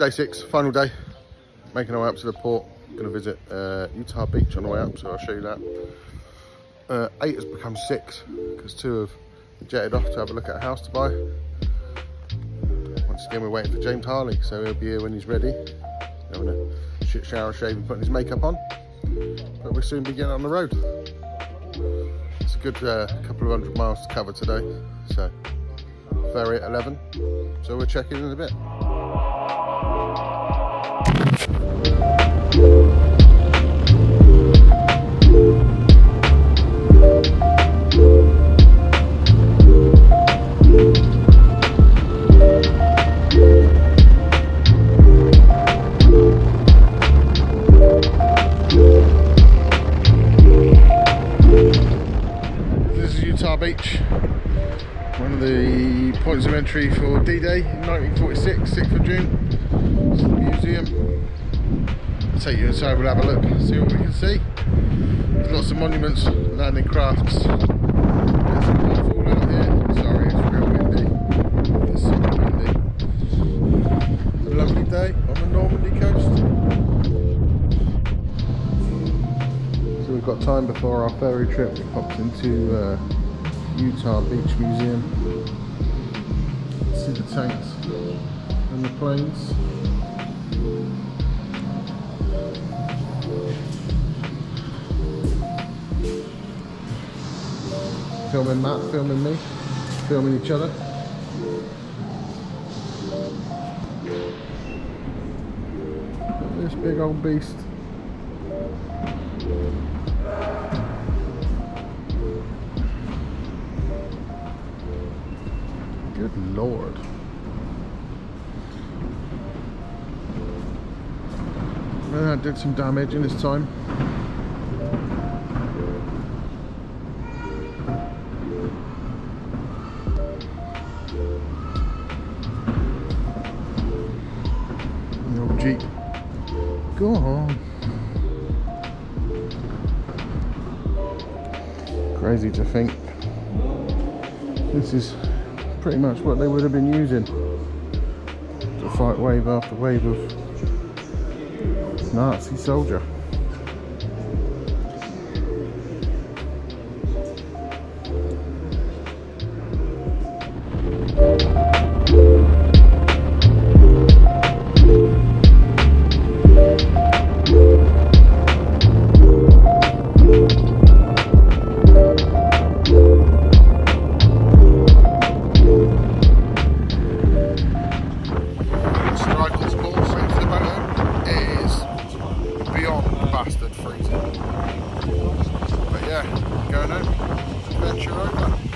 day six, final day. Making our way up to the port. Going to visit uh, Utah Beach on the way up, so I'll show you that. Uh, eight has become six because two have jetted off to have a look at a house to buy. Once again, we're waiting for James Harley, so he'll be here when he's ready. Having a shit shower, shaving, putting his makeup on. But we'll soon be getting on the road. It's a good uh, couple of hundred miles to cover today, so ferry at 11. So we'll check in in a bit. One of the points of entry for D-Day in 1946, 6th of June. It's the museum. I'll take you inside, we'll have a look, see what we can see. There's lots of monuments, landing crafts. There's pot falling out here. Sorry, it's real windy. It's super windy. A lovely day on the Normandy coast. So we've got time before our ferry trip. We popped into uh, Utah Beach Museum. See the tanks and the planes. Filming Matt, filming me, filming each other. This big old beast. Good lord. Man, that did some damage in this time. Old Jeep. Go on. Crazy to think this is pretty much what they would have been using to fight wave after wave of Nazi soldier. Gono, adventure over.